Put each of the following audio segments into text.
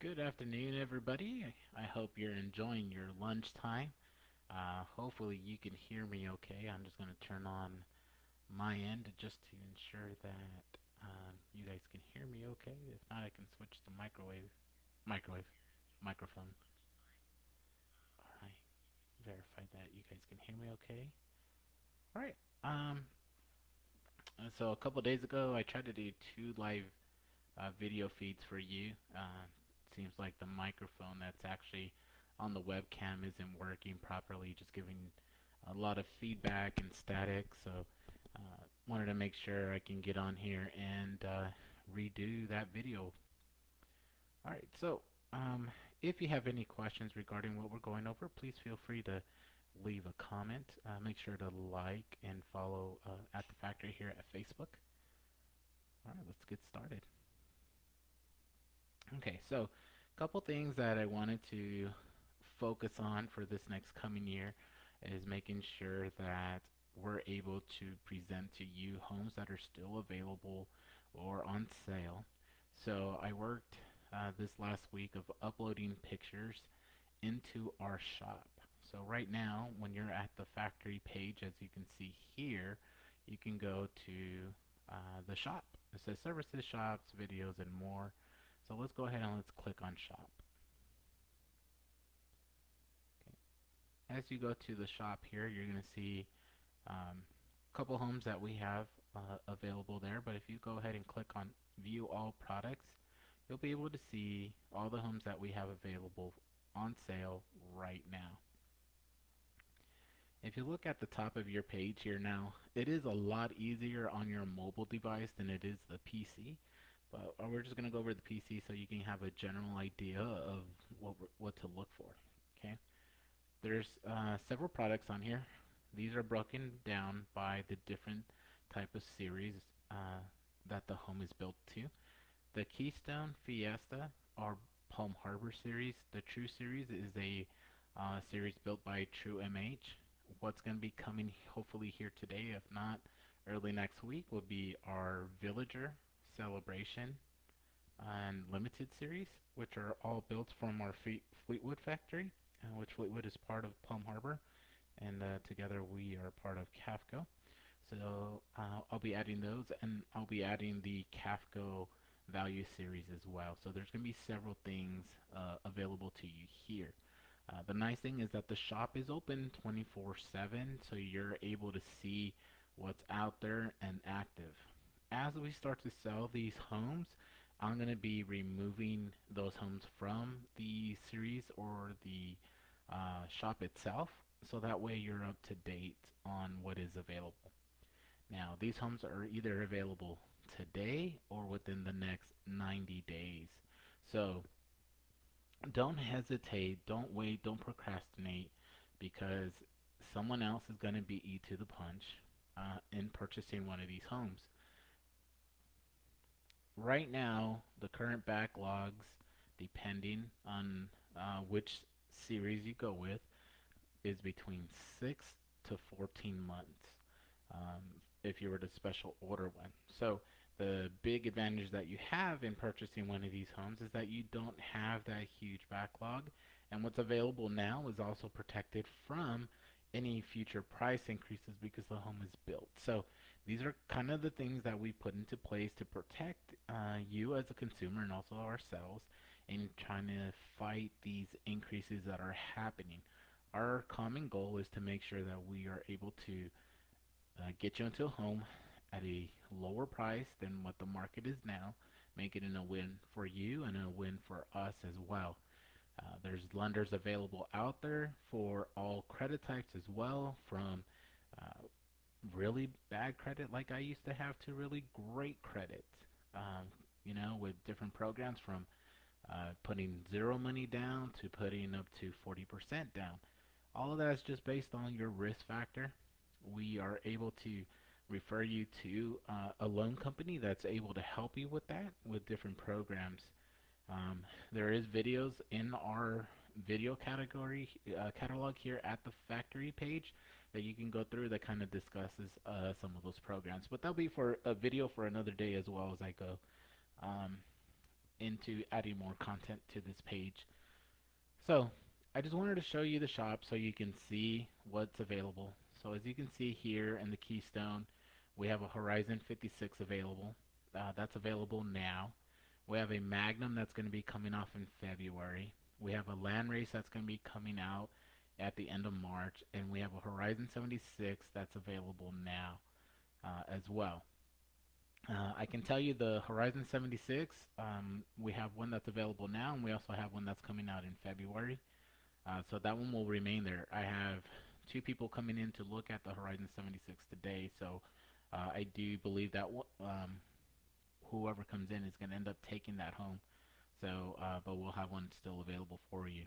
Good afternoon, everybody. I hope you're enjoying your lunchtime. Uh, hopefully you can hear me okay. I'm just going to turn on my end just to ensure that um, you guys can hear me okay. If not, I can switch to microwave, microwave, microphone. All right. Verify that you guys can hear me okay. All right. Um, so a couple days ago, I tried to do two live uh, video feeds for you. Uh, seems like the microphone that's actually on the webcam isn't working properly, just giving a lot of feedback and static. So uh, wanted to make sure I can get on here and uh, redo that video. All right, so um, if you have any questions regarding what we're going over, please feel free to leave a comment. Uh, make sure to like and follow uh, at the factory here at Facebook. All right, let's get started. Okay, so couple things that I wanted to focus on for this next coming year is making sure that we're able to present to you homes that are still available or on sale. So I worked uh, this last week of uploading pictures into our shop. So right now, when you're at the factory page, as you can see here, you can go to uh, the shop. It says services, shops, videos, and more. So let's go ahead and let's click on shop. Okay. As you go to the shop here, you're going to see um, a couple homes that we have uh, available there. But if you go ahead and click on view all products, you'll be able to see all the homes that we have available on sale right now. If you look at the top of your page here now, it is a lot easier on your mobile device than it is the PC. But we're just going to go over the PC so you can have a general idea of what, what to look for. Okay, There's uh, several products on here. These are broken down by the different type of series uh, that the home is built to. The Keystone Fiesta or Palm Harbor series. The True series is a uh, series built by True MH. What's going to be coming hopefully here today, if not early next week, will be our Villager Celebration and Limited series, which are all built from our Fleetwood factory, uh, which Fleetwood is part of Palm Harbor, and uh, together we are part of Cavco. So uh, I'll be adding those, and I'll be adding the Cavco value series as well. So there's going to be several things uh, available to you here. Uh, the nice thing is that the shop is open 24-7, so you're able to see what's out there and active as we start to sell these homes, I'm going to be removing those homes from the series or the uh, shop itself so that way you're up to date on what is available. Now these homes are either available today or within the next 90 days. So don't hesitate, don't wait, don't procrastinate because someone else is going to beat you to the punch uh, in purchasing one of these homes right now, the current backlogs, depending on uh, which series you go with, is between 6 to 14 months um, if you were to special order one. So the big advantage that you have in purchasing one of these homes is that you don't have that huge backlog and what's available now is also protected from any future price increases because the home is built. So these are kind of the things that we put into place to protect uh, you as a consumer and also ourselves in trying to fight these increases that are happening. Our common goal is to make sure that we are able to uh, get you into a home at a lower price than what the market is now, make it in a win for you and a win for us as well. Uh, there's lenders available out there for all credit types as well, from really bad credit like I used to have to really great credit. Um, you know, with different programs from uh, putting zero money down to putting up to 40% down. All of that is just based on your risk factor. We are able to refer you to uh, a loan company that's able to help you with that with different programs. Um, there is videos in our video category uh, catalog here at the factory page that you can go through that kind of discusses uh, some of those programs. But that'll be for a video for another day as well as I go. Um, into adding more content to this page. So I just wanted to show you the shop so you can see what's available. So as you can see here in the Keystone, we have a Horizon 56 available. Uh, that's available now. We have a Magnum that's going to be coming off in February. We have a Land Race that's going to be coming out at the end of March, and we have a Horizon 76 that's available now uh, as well. Uh, I can tell you the Horizon 76, um, we have one that's available now, and we also have one that's coming out in February. Uh, so that one will remain there. I have two people coming in to look at the Horizon 76 today, so uh, I do believe that um, whoever comes in is going to end up taking that home. So, uh, but we'll have one still available for you.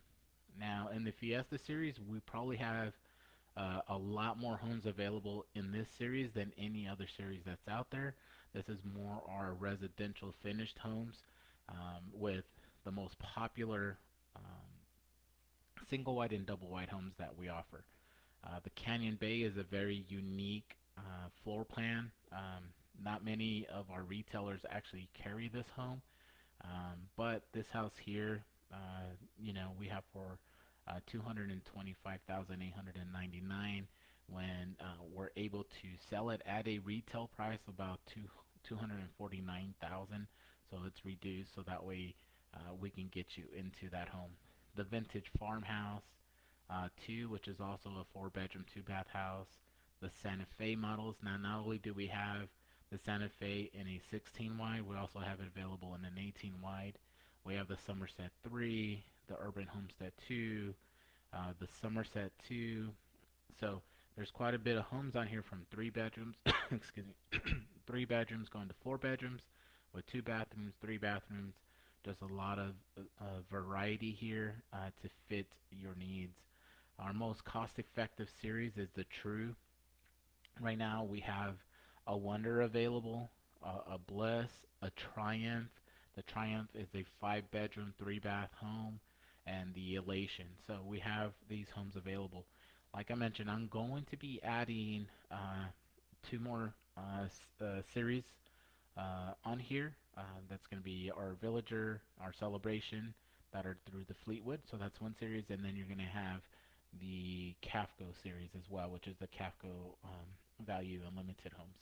Now, in the Fiesta series, we probably have uh, a lot more homes available in this series than any other series that's out there. This is more our residential finished homes um, with the most popular um, single wide and double wide homes that we offer. Uh, the Canyon Bay is a very unique uh, floor plan. Um, not many of our retailers actually carry this home, um, but this house here, uh, you know, we have for uh, 225,899 when uh, we're able to sell it at a retail price about two, 249,000 so it's reduced so that way uh, we can get you into that home. The vintage farmhouse uh, 2 which is also a four bedroom two bath house. The Santa Fe models now not only do we have the Santa Fe in a 16 wide we also have it available in an 18 wide we have the Somerset 3 the Urban Homestead 2 uh, the Somerset 2 so there's quite a bit of homes on here from three bedrooms, excuse me, three bedrooms going to four bedrooms with two bathrooms, three bathrooms. Just a lot of uh, variety here uh, to fit your needs. Our most cost-effective series is the True. Right now we have a Wonder available, uh, a Bliss, a Triumph. The Triumph is a five-bedroom, three-bath home, and the Elation. So we have these homes available like I mentioned, I'm going to be adding uh, two more uh, uh, series uh, on here. Uh, that's going to be our Villager, our Celebration, that are through the Fleetwood. So that's one series, and then you're going to have the Cavco series as well, which is the Cavco um, Value Unlimited Homes.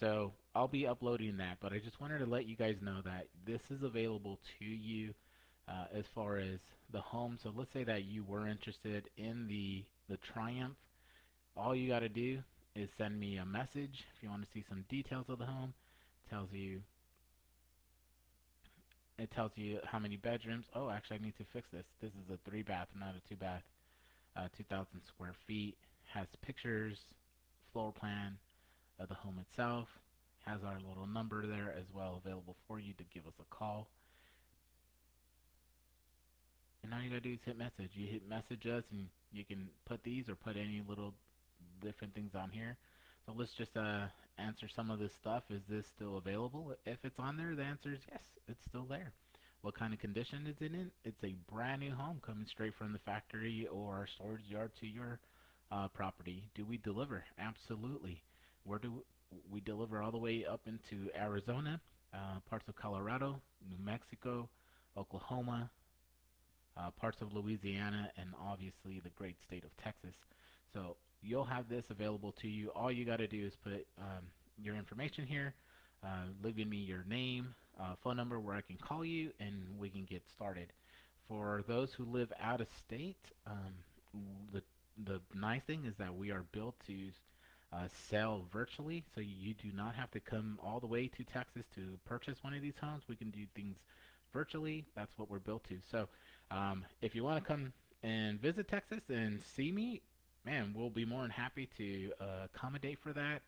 So I'll be uploading that, but I just wanted to let you guys know that this is available to you uh, as far as the home. So let's say that you were interested in the the Triumph. All you got to do is send me a message if you want to see some details of the home. It tells you it tells you how many bedrooms. Oh, actually, I need to fix this. This is a three bath, not a two bath. Uh, 2,000 square feet. Has pictures, floor plan of the home itself. Has our little number there as well available for you to give us a call. And all you gotta do is hit message. You hit message us and you can put these or put any little different things on here. So let's just uh, answer some of this stuff. Is this still available? If it's on there, the answer is yes, it's still there. What kind of condition is it in? It's a brand new home coming straight from the factory or storage yard to your uh, property. Do we deliver? Absolutely. Where do we deliver all the way up into Arizona, uh, parts of Colorado, New Mexico, Oklahoma, uh, parts of Louisiana, and obviously the great state of Texas. So you'll have this available to you. All you got to do is put um, your information here, uh, leaving me your name, uh, phone number where I can call you, and we can get started. For those who live out of state, um, the the nice thing is that we are built to uh, sell virtually, so you do not have to come all the way to Texas to purchase one of these homes. We can do things virtually. That's what we're built to. So um, if you want to come and visit Texas and see me, man, we'll be more than happy to uh, accommodate for that.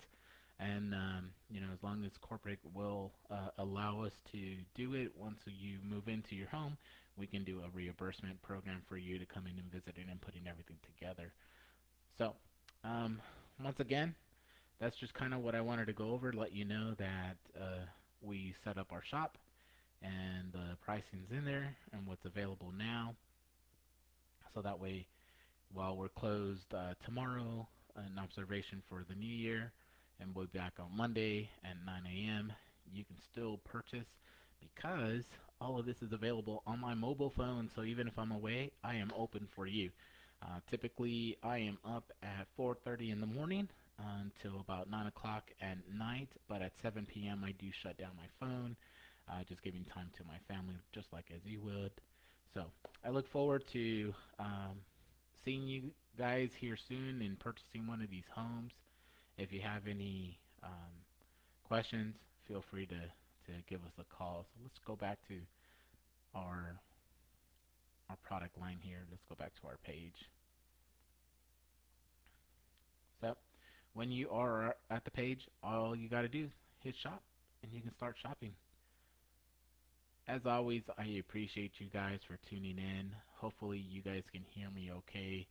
And um, you know, as long as corporate will uh, allow us to do it, once you move into your home, we can do a reimbursement program for you to come in and visit it and putting everything together. So, um, once again, that's just kind of what I wanted to go over. Let you know that uh, we set up our shop and the pricing's in there and what's available now. So that way, while we're closed uh, tomorrow, an observation for the new year, and we'll be back on Monday at 9 a.m. You can still purchase because all of this is available on my mobile phone, so even if I'm away, I am open for you. Uh, typically, I am up at 4:30 in the morning until about 9 o'clock at night, but at 7 p.m. I do shut down my phone, uh, just giving time to my family, just like as you would. So I look forward to um, seeing you guys here soon and purchasing one of these homes. If you have any um, questions, feel free to, to give us a call. So let's go back to our our product line here. Let's go back to our page. So when you are at the page, all you got to do is hit shop and you can start shopping. As always, I appreciate you guys for tuning in. Hopefully you guys can hear me okay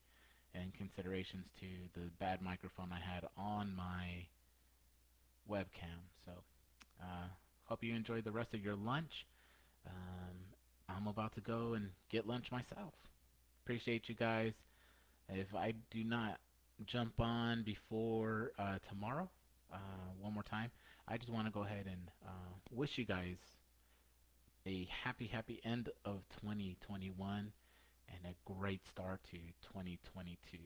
and considerations to the bad microphone I had on my webcam. So uh, hope you enjoy the rest of your lunch. Um, I'm about to go and get lunch myself. Appreciate you guys. If I do not jump on before uh, tomorrow, uh, one more time, I just want to go ahead and uh, wish you guys a happy, happy end of 2021 and a great start to 2022.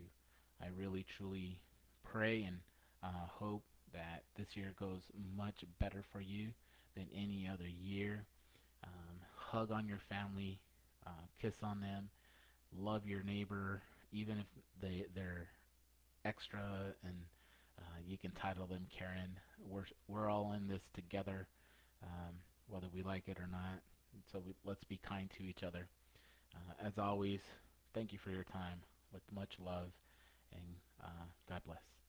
I really, truly pray and uh, hope that this year goes much better for you than any other year. Hug on your family, uh, kiss on them, love your neighbor, even if they they're extra and uh, you can title them Karen. We're we're all in this together, um, whether we like it or not. So we, let's be kind to each other. Uh, as always, thank you for your time with much love and uh, God bless.